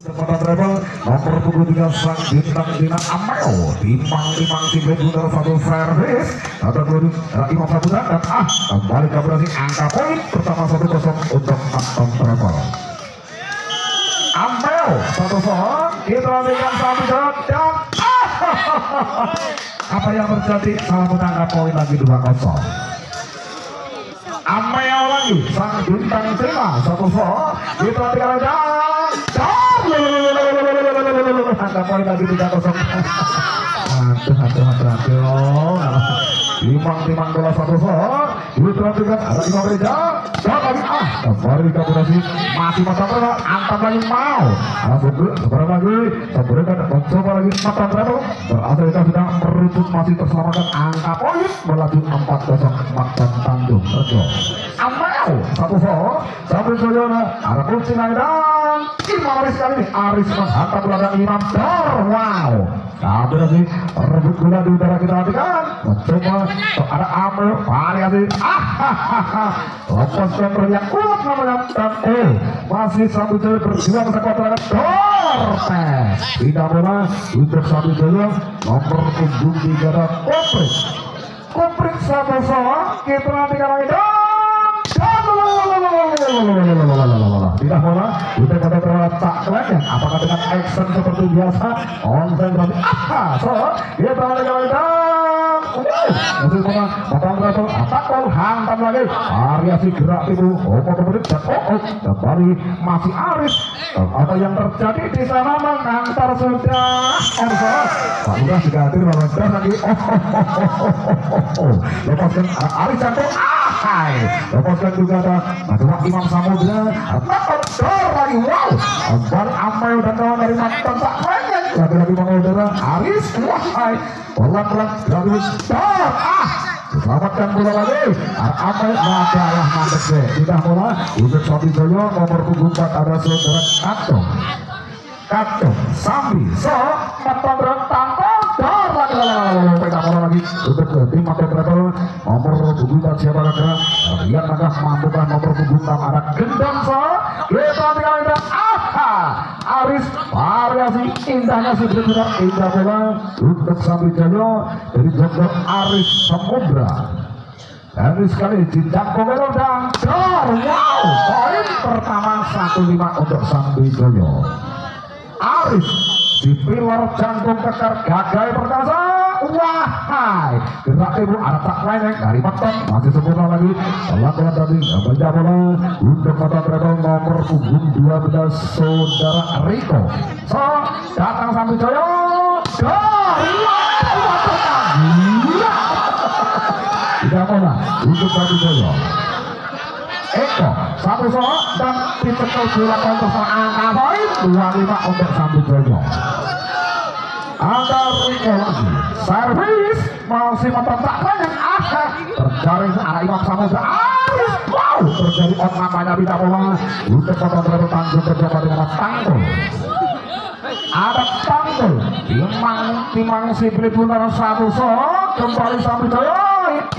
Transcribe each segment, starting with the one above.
Nomor punggung tiga sang bintang Amel. Timbang timbang tim dan ah kembali ke berarti angka poin pertama satu kosong untuk Travel. Amel satu dan ah! Apa yang terjadi? Salah menangkap poin lagi dua kosong. Amel lagi. Sang bintang Dina satu kita lanjutkan dan angka poin lagi tiga aduh aduh limang limang bola satu sol diperhatikan ada lima gereja dan lagi ah masih mata mau lagi lagi mata berhasil masih terselamatkan angka poin melaju empat kosong Maktan Tanjung Rejo satu sampai Soyona ada kunci naik dan Imam Aris kali ini. Aris menghantam bola dan Imam Dor wow. Tapi lagi. Rebut bola di udara kita nantikan. Mencoba ada Amel. Variasi ah lepas counter yang kuat namanya. Dan eh masih sambil jaya berjuang sekuat Dor tidak bola untuk sambil jaya nomor punggung tiga dan Koprik Koprik satu soal kita nantikan lagi. Dan tidak bola kita pada terletak kelenjar apakah dengan action seperti biasa onsen berarti apa so kita pada kita masih bola batang berapa atakol hantam lagi variasi gerak itu oh kemudian dan oh oh kembali masih Aris apa yang terjadi di sana mengantar sudah onsen sudah diganti mengantar lagi oh oh oh oh oh lepaskan Aris jatuh ah hai. Lepaskan juga ada Aduh Imam Samudra Dor lagi wow Kembali Amel dan kawan dari mantan tak banyak Lagi-lagi mengudara Aris wahai Pelan-pelan dari Dor ah. Selamatkan bola lagi. Amel adalah mandek deh Tidak bola. Untuk Sobi Joyo nomor punggung 4 ada saudara Kantong Kantong Sambi So Mantan rentang Mantan Travel nomor punggung 4 siapa nomor punggung 6 ada gendam so kita Aris variasi indahnya untuk dari Aris Samudra dan sekali dijangkau belok dan dor wow poin pertama 1-5 untuk Joyo Aris di pilar jantung kekar gagai perkasa. Wahai! Gerak ibu tak lain dari Maton masih sempurna lagi. Pelan-pelan tadi baca bola untuk mata treble nomor punggung 12 saudara Riko. So datang sambil Joyo. Dari tidak bola untuk sambil Joyo Eko satu so dan ditekel bola untuk angka poin 25 untuk sambil Joyo ada Riko lagi. Servis masih mata tak banyak ada. Terjaring arah Imam Samudra Aris. Wow terjadi on namanya tidak bola untuk berapa tanggung berjumpa dengan tanggul ada tanggul timang timang si Blibunar satu so kembali sampai Joyo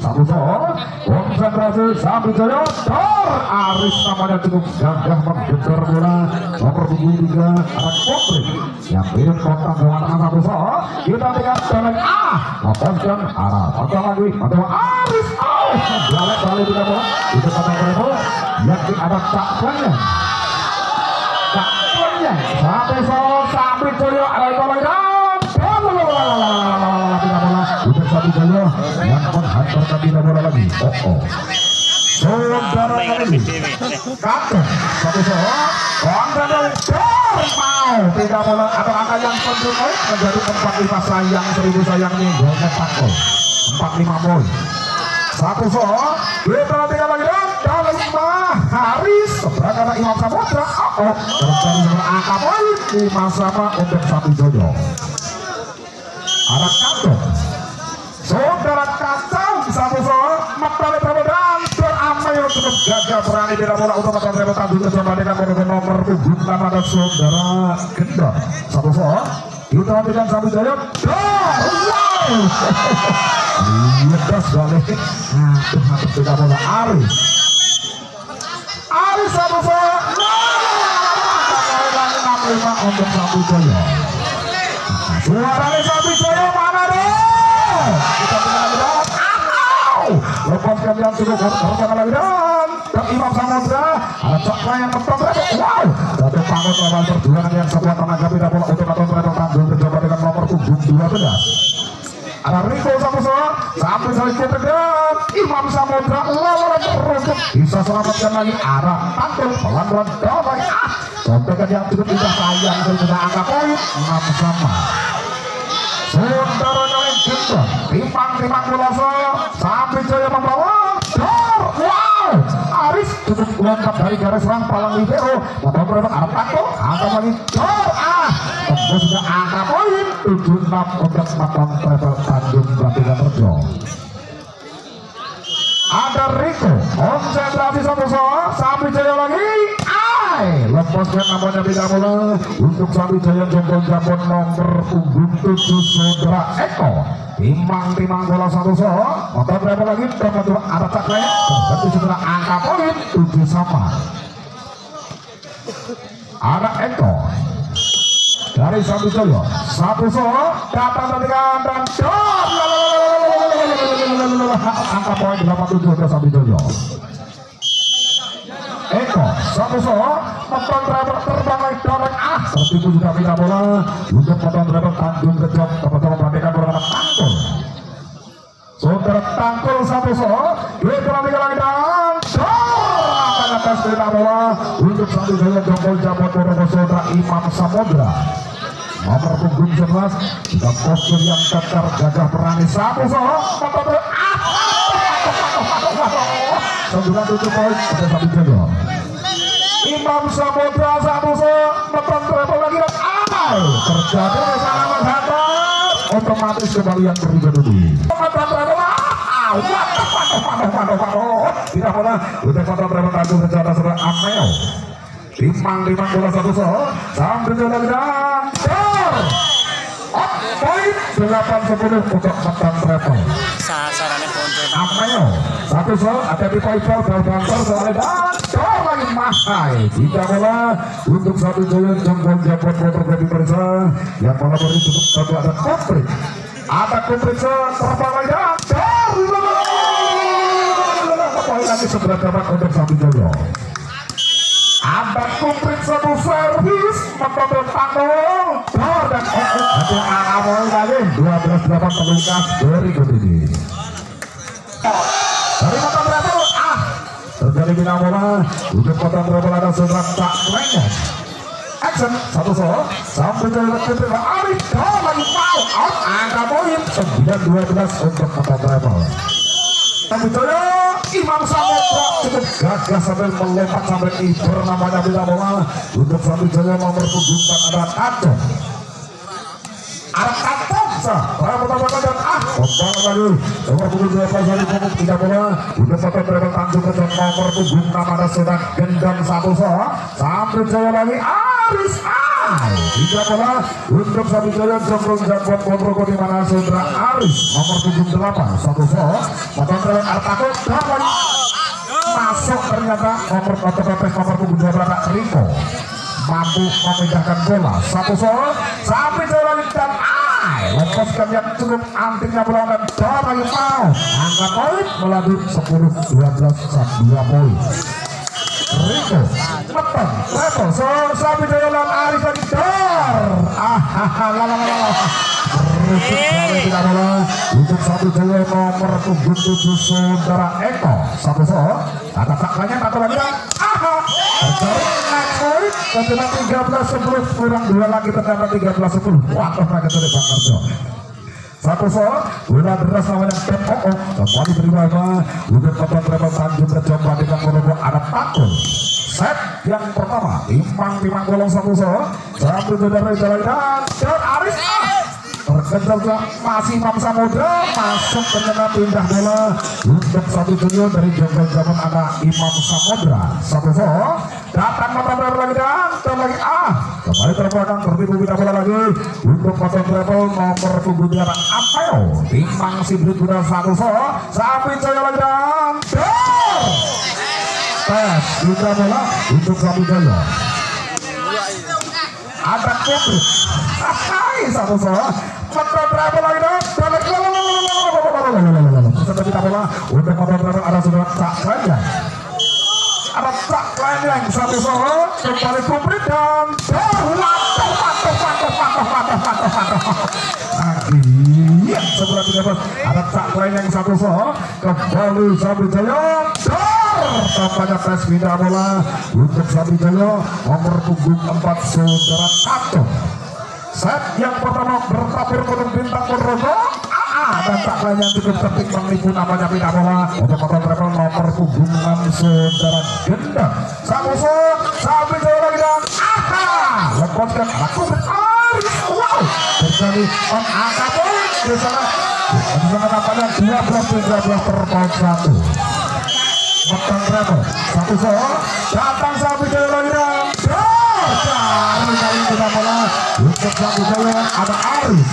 Dor Aris bola. Nomor yang. Kita ah, arah lagi, Aris. Oh, balik balik cakwannya. Cakwannya satu sol sambil jaya bola untuk satu jaya menghantarkan tidak bola lagi? Oh oh. Saudara kali kakek satu soal kontra dari mau tidak bola atau angka yang cenderung menjadi empat lima sayang seribu sayang ini. Banyak takol empat lima poin satu soal kita tidak lagi. Dan lima Haris seberang Imam Samudra. Oh terjadi dengan angka poin lima sama untuk satu jojo ada kantong saudara kacau kembali bila bola untuk melakukan rebut tanding coba dengan nomor punggung nama dan saudara Kendor satu so kita berikan satu jaya Yedas balik Aduh, tidak bola Aris Aris satu so lima untuk Sabu Jaya suaranya Sabu Jaya mana deh kita tinggal lepaskan yang cukup korban lagi dan dan Samudra yang wow. Satu panggung lawan perjuangan yang sebuah tenaga tidak bola untuk atau mereka tanggung tercoba dengan nomor punggung 12 ada Rico Samuso sampai Imam Samudra lawan terus. Bisa selamatkan lagi. Arah tanggung pelan-pelan damai Contohkan yang cukup indah sayang dan sudah angka poin 6 sama. Saudara yang juga timbang-timbang Buloso sampai jaya membawa cukup lompat dari garis serang palang libero Bapak berapa arah tato angka lagi ah tembus sudah angka poin 7-6 untuk Matang Travel Tanjung ada Rico konsentrasi satu soal sampai jaya lagi Lepaskan namanya tidak bola untuk sampai jaya jombong jambon nomor punggung tujuh saudara Eko. Timang timang bola satu soal motor berapa lagi? Dapat dua? Ada cakranya berarti saudara angka poin tujuh sama. Ada Eko. Dari satu jaya. Satu soal datang dari dan angka poin 87 untuk Sabi Jojo Eko satu so potong driver terbang lagi dorong ah. Tidak bola. Untuk potong driver Tanjung Kejot teman-teman perhatikan bernama Tangkul. Saudara Tangkul satu so dua kurang tiga lagi dan akan atas bola. Untuk Sabi Jojo Jongkol Jabot Bodoh Saudara Imam Samudra. Nomor punggung 11 juga postur yang tegar gagah berani. Satu so potong ah. Sembilan tujuh poin pada satu jodoh Imam Samudra satu so nonton treble lagi dan ay terjadi kesalahan atas. Otomatis kembali yang ketiga dulu. Nonton treble waduh waduh waduh waduh tidak pernah udah kontrol treble tanggung secara sudah Amel Timang timang bola satu so sambil jalan dan dor poin delapan sepuluh untuk Matan Treble. Sasarannya konten Amel satu so ada di Faisal dan Bantor soalnya dan dor mahai tiga bola untuk satu jaya jempol jempol motor dari Perisa yang bola beri cukup satu ada komplit ada lagi dan dor poin lagi sebelah dapat untuk satu jaya. Ada komplit satu servis. Motor tanggung dor dan ada awal lagi 12 dapat terlukas berikut ini terjadi bina bola potong rebel ada sebelah tak lainnya action satu so sampai ke terima Arif kau lagi mau. Out angka poin. 9-12 untuk potong rebel tapi Jaya Imam Samudra cukup. Gagah sambil melompat sampai iber namanya bina bola untuk sampai Jaya nomor punggung ada kantong dan satu sampai lagi tiga bola untuk satu jombrong jambon kontrol di mana saudara Aris. Nomor punggung delapan satu terlalu Artako dapat masuk ternyata nomor nomor punggung belas Riko. Mampu memindahkan bola satu soal sampai jalan dan ai lepaskan yang cukup antingnya dan dor lagi mau? Angkat poin melalui 10 12 2 poin. Rico Lepan Level so sampai jalan Arif lagi dor. Ah lala lala tidak bola untuk satu jaya nomor punggung tujuh saudara Eko. Satu so ada taklanya satu lagi. Aha. Terjadi ketika 13 10 kurang dua lagi ternyata 13 10 wah mereka tadi Bang Karjo satu soal udah deras namanya POO kembali terima untuk potong treble Tanjung Rejombang dengan menemukan ada takul set yang pertama timbang timbang golong satu soal. Satu saudara jalan dan dan Aris terkejar masih Imam Samudra masuk ke tengah pindah bola untuk satu junior dari jengkel zaman anak Imam Samudra. Satu so datang motor lagi dan? Lagi? Ah kembali terbelakang tertipu pindah bola lagi. Untuk motor travel nomor punggung anak Apel Timang Sibrit Bunda satu so sampai jaya lagi dan. Tes pindah bola untuk Jaya ada kubrik hai satu salah motor travel lagi dong ada lain yang satu kembali iya satu Sabri Jaya. Tampaknya tes bola. Untuk Sabri Jaya nomor punggung 4 saudara Tato set yang pertama bertabur gunung bintang Ponorogo AA dan tak lain yang cukup tertib menipu namanya pindah bola untuk motor travel nomor 6 saudara Gendang Samuso Sabri Jaya lagi dan AHA lepaskan aku wow terjadi on angka poin di sana. Di sana tampaknya 12-13 per poin satu. Makan Rebel satu so datang Sapi Sapi Jaya ada Aris.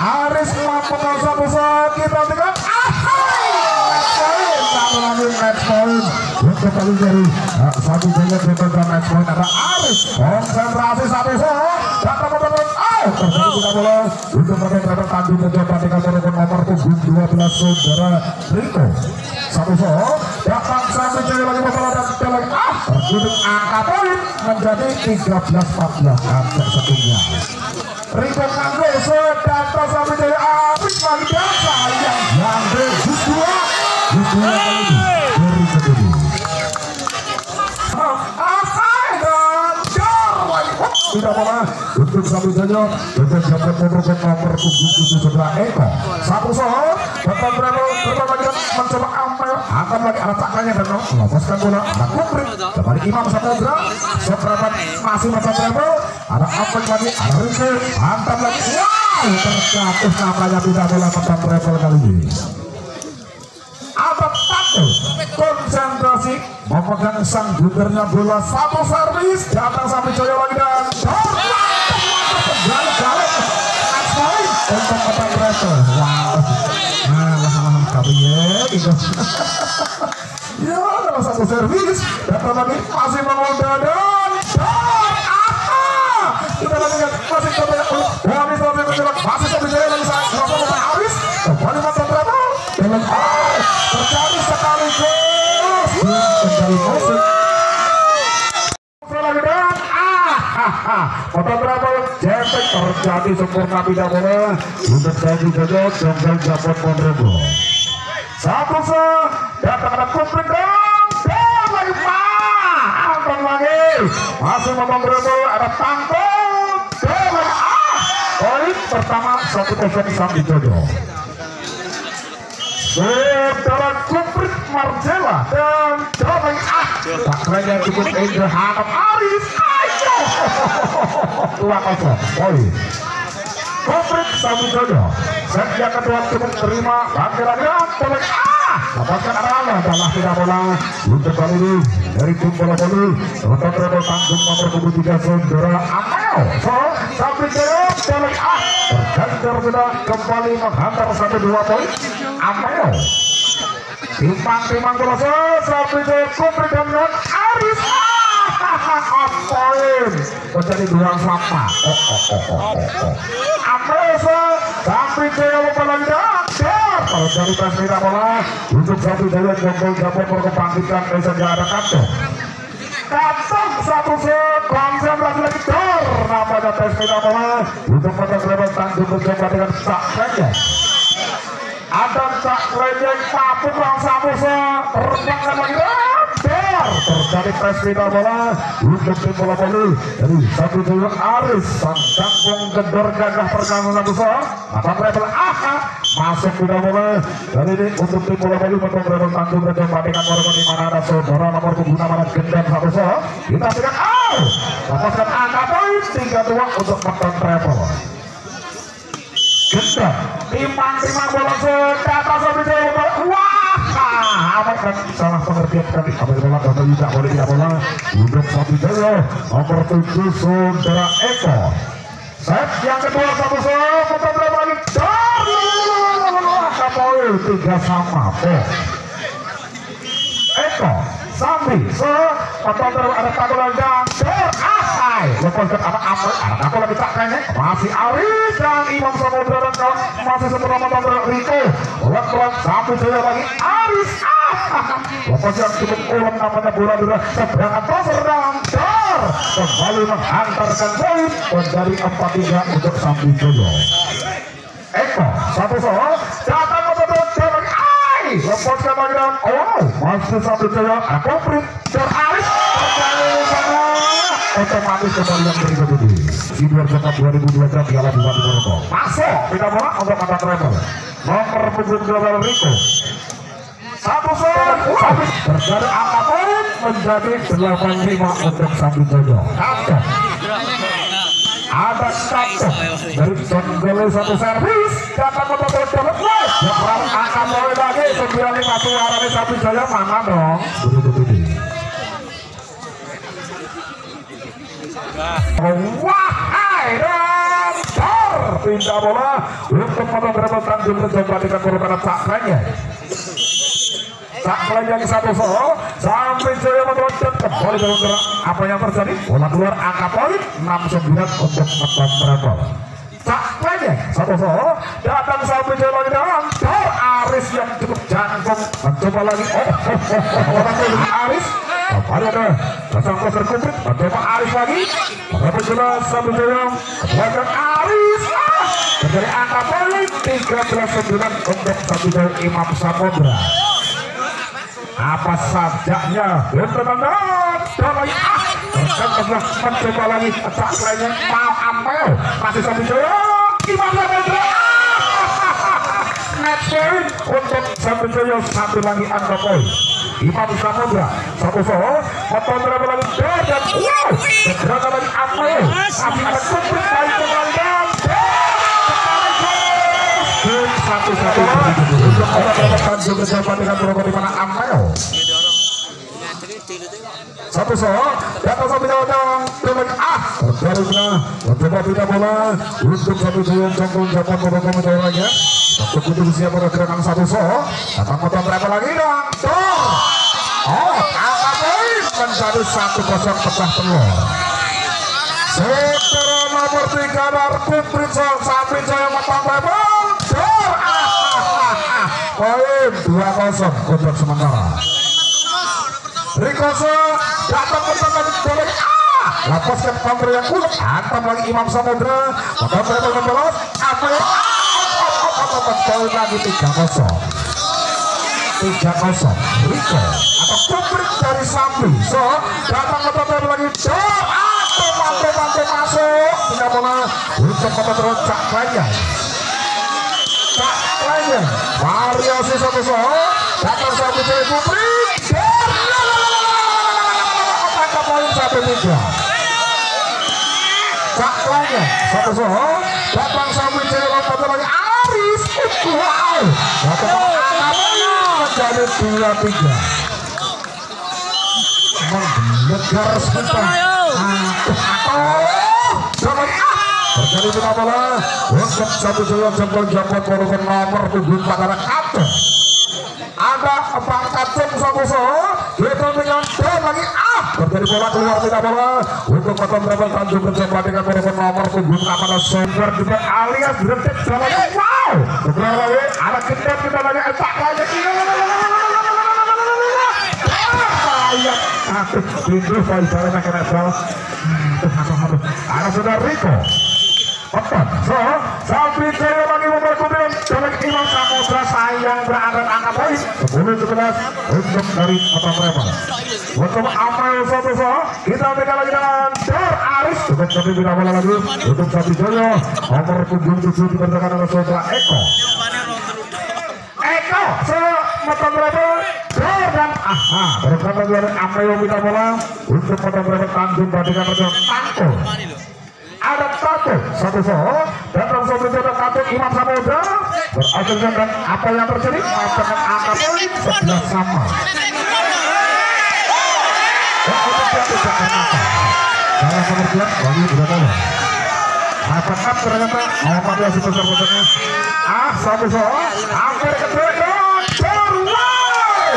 Aris satu so kita satu lagi match point. Untuk kali dari Sapi Jaya kita match point ada Aris. Konsentrasi satu so terjadi untuk Makan Rebel Tanjung mencoba dengan nomor punggung 12 saudara Riko satu datang masalah dan ah menjadi 13-14 angka satunya Riko sayang yang tidak bola untuk satu saja untuk jambret merupakan nomor tujuh sebelah Eko satu soal datang berapa berapa lagi mencoba ampel. Akan lagi ada taklanya dan melopaskan bola ada kuprit kembali Imam Samudra seberapa masih macam treble ada ampel lagi ada Rizky. Mantap lagi. Wow terjatuh namanya tidak bola macam treble kali ini memegang sang budernya bola satu servis datang sampai Jaya lagi dan gagal untuk kota Bretel wow. Nah lah kami ya gitu ya dalam satu servis datang lagi masih mengoda dan kita lagi masih coba Kota Travel Jepek terjadi sempurna tidak boleh untuk jongkel japon Ponorogo satu se datang ada kuprik dong dan lagi lagi masih memang ada tangkong dan poin pertama satu kosong sang jodoh Saudara Kuprit Marcella dan Drawing Ah Takranya cukup Indra Hanap Dua kosong Poin Kuprit Sabu Jodo Set yang kedua cukup terima Drawing Ah Dapatkan arah Dalam tidak bola Untuk kali ini Dari tim bola Untuk tanggung nomor 23 Saudara Amel. So Ah kembali menghantar satu dua poin. Amel. Timbang-timbang bola sampai ke Kupri dan Aris on point menjadi dua sama oh oh oh oh Amel sampai ke bola untuk satu daya jempol berkebangkitan Desa ada kantong kantong satu set konsen lagi-lagi dor. Namanya Presmita bola untuk pada level tanggung berjumpa dengan saja ada tak lejeng papuk lang samusa terbang lagi der terjadi pres final bola. Untuk tim bola voli dari satu dulu Aris. Sang jangkung gedor gagah perkanggung satu so akan level aha. Masuk final bola. Dan ini untuk tim bola voli untuk level tanggung dan bandingan warga di mana ada saudara nomor pengguna mana gendam satu so kita tidak out lepaskan angka poin. Tiga dua untuk menton travel gendong timang-timang bola. Sedata sampai jauh wah amat kan salah pengertian kali apa bola kata tidak boleh tidak bola untuk satu jauh nomor tujuh saudara Eko set yang kedua satu set putar berapa lagi Kapol tiga sama Bos Eko Sambi se atau ada kabel dan lepas anak apa? Anak aku lagi tak masih dan Imam Samudra dan masih menonton Riko. Saya lagi Aris. Ah! Lepas yang cukup ulang namanya bola dan dar kembali menghantarkan poin. Dari empat tiga untuk Sambi Eko satu soal datang ke jalan dan oh masih satu teralis terjadi sana otomatis kembali yang berikut ini. Di 2004 2023 Piala Bupati Ponorogo masuk tidak bola untuk kata treble nomor punggung global Rico. Satu set satu. Poin menjadi 85 untuk Jojo kapten ada satu. Dari Jonggolo satu servis datang ke gol yang akan mulai lagi 95 suara satu jaya mana dong berikut ini wahai dan pindah bola untuk potong rebel Tanjung mencoba dengan korban cakranya tak yang satu soal sampai jaya meloncat kembali dalam gerak apa yang terjadi bola keluar angka poin 69 untuk tak lagi satu soal datang sampai jaya lagi dalam Aris yang cukup jangkung mencoba lagi oh oh oh orang oh, Aris kembali ada datang Aris lagi. Berapa jelas Aris. Ah terjadi angka poin 13 untuk satu jaya Imam Samudra. Apa sajaknya? Bertenang damai ah. Mencoba lagi. Tak lainnya mau ampel masih sambil Medra net point untuk sambil satu lagi angka poin Imam Samudra satu soal motor berapa lagi dan wow segera lagi ampel masih ada kumpul baik kembali dan satu satu untuk mendapatkan juga jawaban dengan berapa di mana Amel satu soal datang sampai jauh jauh dengan ah terbarunya mencoba tidak bola untuk satu jauh jangkung jawaban beberapa menjauh lagi satu kutu siap pada gerakan satu soal datang motor berapa lagi dong oh poin menjadi satu kosong pecah telur Setelah nomor tiga dari Kuprit sampai jaya matang bebel poin dua kosong untuk sementara. Rikoso datang tangan boleh ah! Lepaskan counter yang hantam lagi Imam Samudra. Motor berapa membelos apa ya poin lagi tiga kosong tiga kosong. Riko atau kuprit dari Sambi so datang ke lagi. Doa mampu masuk? Tidak bola untuk terus cak lainnya cak lainnya variasi satu soal datang satu dari Kupri tangkap poin satu tiga. Cak lainnya satu soal datang satu dari lagi Aris. Wow datang menjadi dua tiga menggelegar sebentar. Terjadi bola bola untuk satu jalan jempol jempol produk nomor tujuh anak kapten ada empat kapten satu so kita dengan dan lagi. Ah terjadi bola keluar tidak bola untuk potong rebel Tanjung berjumpa dengan produk nomor tujuh anak super juga alias detik jalan ada kita kita etak lagi ayat aduh itu ada sudah Riko Open so lagi sayang berangkat-angkat poin 10 11 untuk dari untuk so kita berikan lagi dengan Dor untuk bola lagi. Untuk Joyo nomor 77 dikerjakan oleh saudara Eko. Eko so Otak Rebel dan aha berkat dari Amel bola untuk Otak Rebel Tanjung bandingkan dengan Tangko ada satu. Satu so datang satu ada satu Imam Samudra. Berhasil dengan apa yang terjadi? Mengatakan angka poin sebelah sama. Dan untuk yang tidak ternyata dalam pengertian sudah tahu apa kan ternyata? Muhammad Yasir besar besarnya? Ah satu so hampir ke Dragon Terway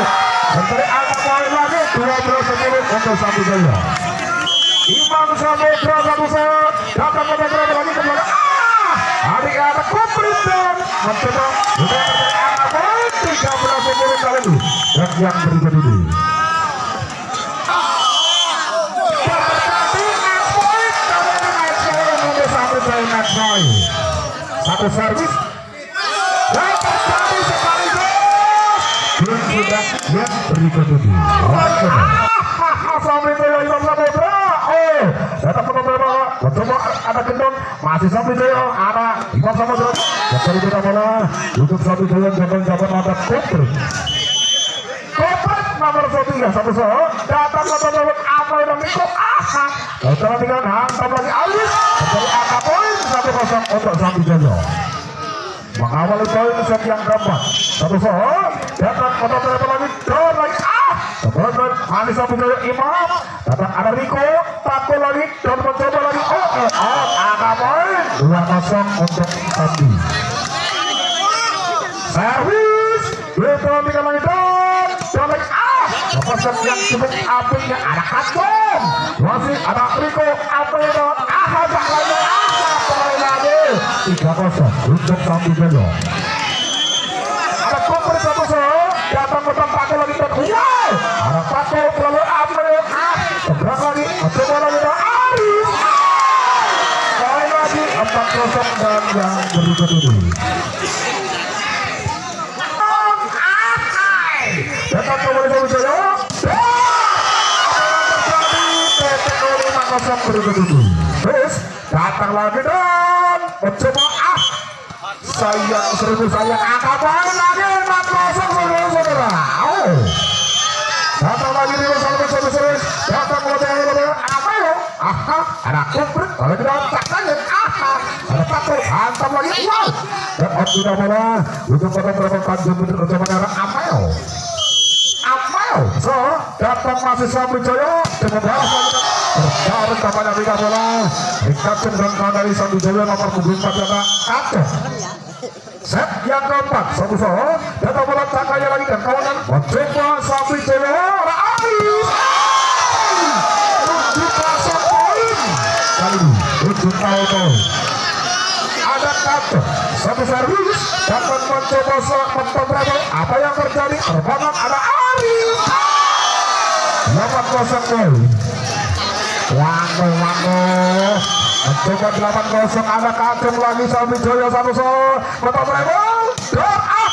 mencari angka poin lagi 12 sepuluh untuk satu jaya Imam Samudra satu so datang ke Dragon lagi ke belakang ah! Adik ada dan mencoba terjadi poin 13 sepuluh kali ini dan yang berikut ini satu servis. Dapat satu sekaligus belum sudah yang berikut ini sampai ke yang Samudra datang beberapa mencoba ada gendong. Masih sampai ke ada Imam Samudra jadi kita bola. Untuk satu jalan jalan-jalan ada koper koper nomor satu ya satu so datang ke beberapa apa yang itu aha. Kalau tinggal hantam lagi. Alis menjadi angka poin. Satu kosong untuk satu jalan mengawali poin set yang keempat. Satu so datang untuk beberapa lagi. Door lagi. Ah. Kemudian Hanis Abu Jaya Imam. Datang ada Riko takut lagi dan mencoba lagi oh oh oh poin dua kosong untuk Sandi servis Riko tinggal lagi dan lagi ah lepasan yang cukup apinya ada masih ada Riko itu ah lagi ah lagi tiga kosong untuk Sandi ada so datang ke lagi ada lalu seberang lagi? Coba lagi dan Arif poin lagi empat kosong dan yang berikut ini datang kembali dari Jaya lima kosong berikut ini terus datang lagi dan mencoba ah sayang seribu sayang angka poin lagi empat kosong saudara saudara oh datang lagi di kemudian apa ya? Aha ada kalau kita takkannya aha wow pada berapa untuk apa ya? Apa ya? So datang Bika bola. Dari Sandu Jaya nomor punggung 4 ada kacau set yang keempat. Satu so. Datang bola cakaya lagi dan kawanan. Mencoba jaya habis tujuh kosong poin kali ini tujuh poin ada satu servis dapat mencoba mencoba apa yang terjadi terbangan ada Arif 8 kosong poin Wango, wango. Mencoba delapan kosong ada kacung lagi Sami Joyo satu so. Kota. Door up.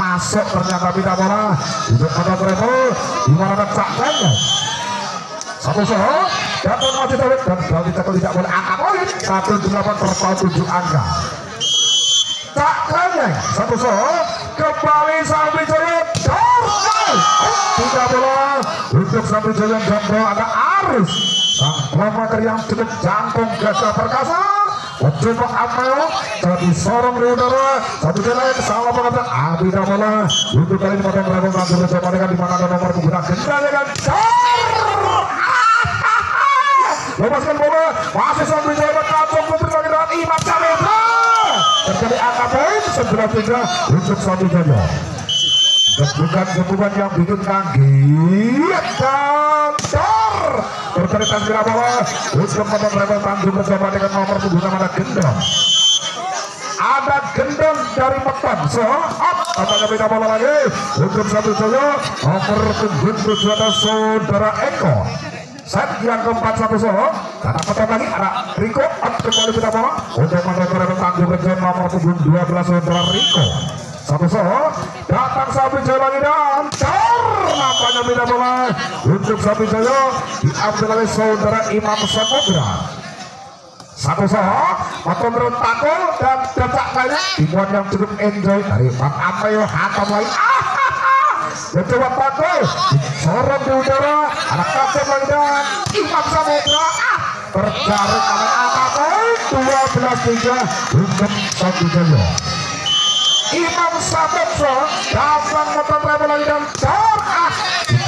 Masuk ternyata tidak bola. Untuk Kota Treble. Di mana ada cakanya. Satu so. Datang masih tarik dan Cakul tidak boleh angka poin. Satu delapan terpaut tujuh angka. Satu so. Kembali Sami Joyo. Door out. Tidak bola. Untuk Sami Joyo dan bola ada Aris sang pemaker yang cukup jangkung gagah perkasa mencoba Amel jadi sorong di udara satu jalan salah pengatur Abi Damola untuk kali ini pada melakukan langsung mencoba dengan di mana nomor pengguna gendang dengan lepaskan bola masih dengan 9-3 untuk Sami Jojo Gebukan-gebukan yang bikin kaget kantor bercerita segera bola untuk menerima tanjung bersama dengan nomor punggung ada gendong. Ada gendong dari so up apakah beda bola lagi? Untuk satu joyo nomor tujuh ada saudara Eko. Set yang keempat satu so karena Meton lagi? Ada Riko up kembali beda bola? Untuk menerima tanjung bersama nomor punggung 12 saudara Riko satu so datang sapi jaya lagi dan nampaknya beda bola. Untuk sapi jaya diambil oleh saudara Imam Samudra. Satu so atau menurut takul dan decak kali dibuat yang cukup enjoy dari Bang Amayo hantam lagi. Mencoba takul sorong di udara. Ada kasih lagi dan Imam Samudra. ah terjaring oleh angka poin 12-3 untuk Jaya. Imam Sabetso datang motor travel lagi dan ah.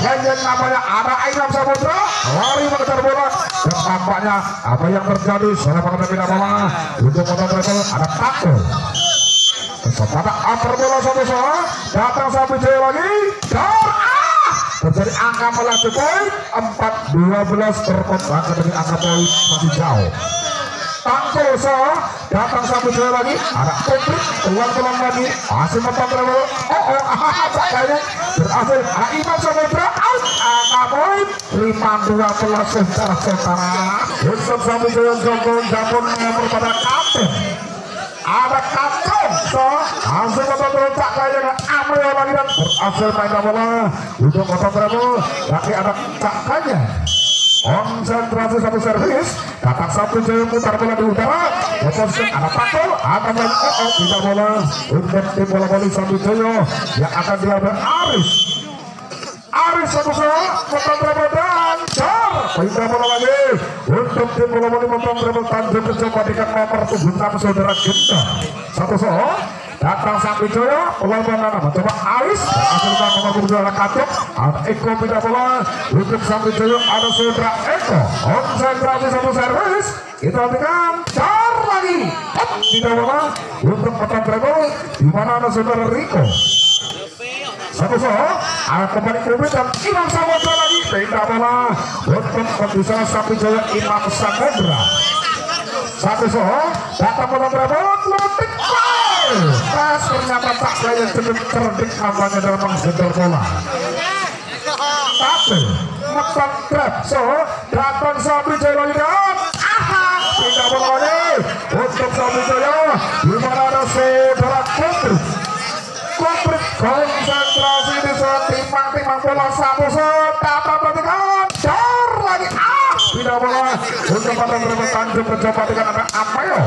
Yang namanya ada Imam Sabetso lari mengejar bola. Dan tampaknya apa yang terjadi? Salah pengen pindah bola untuk motor travel ada tackle. Kesempatan antar bola satu datang satu jaya lagi. Dan ah terjadi angka melatih poin 4-12 terkotak dari angka poin masih jauh. Tangkul so datang satu jaya lagi ada komplit ulang ulang lagi masih mempan travel oh oh ah kayaknya berhasil ada Imam Samudra out angka poin lima dua belas secara setara. Satu jaya jongkong jambon nomor pada kapten ada kapten so langsung mempan terletak kayaknya Amril lagi dan berhasil main bola untuk mempan travel tapi ada cakanya konsentrasi satu servis. Datang satu jaya putar bola di udara. Posisi ada takul akan main oh, tidak bola. Untuk tim bola voli satu jaya yang akan diambil Aris. Aris satu jaya potong dribble dan jar pindah bola lagi untuk tim bola voli dribble Tanjung mencoba dengan nomor tujuh enam saudara kita. Satu so datang sang Wijaya bola bola mencoba Aris hasilkan nomor tujuh adalah Katuk. Ada Eko pindah bola untuk sang Wijaya ada saudara Eko. Konsentrasi satu servis kita nantikan jar lagi. Tidak bola untuk potong dribble di mana ada saudara Riko? Satu so ada kembali Kubit dan Imam Samudra pindah bola untuk kondisi Sang Wijaya Imam Samudra satu so datang potong dribble letik Pas ternyata tak saya cenderung cerdik namanya dalam menggendor bola. Tapi meton grab so datang Sabri Jaya dan aha! Tidak bola lagi untuk Sabri Jaya. Di mana ada saudara Kudus konsentrasi di saat timang-timang bola satu so dapat perhatikan dar lagi ah tidak bola berapa Tanjung mencoba dengan ada Amel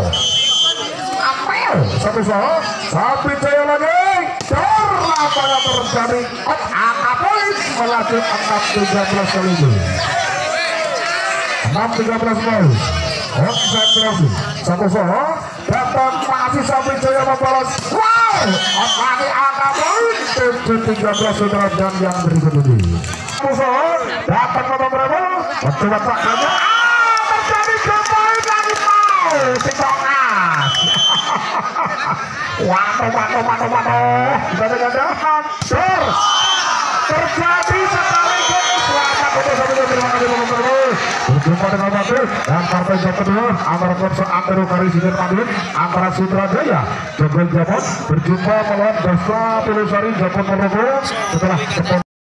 Amel satu so Sabri Jaya lagi apa yang terjadi angka poin melaju angka 13 kali ini 6-13 poin konsentrasi satu so datang masih Sabri Jaya membalas wow lagi angka poin 13 saudara dan yang berikut ini ah terjadi lagi mau waduh waduh waduh waduh hancur terjadi satu terima kasih. berjumpa dengan Madrid dan partai yang kedua antara Korsa Antero Madrid antara Jokowi Japon berjumpa melawan Dasra Pilusari Japon Moroko setelah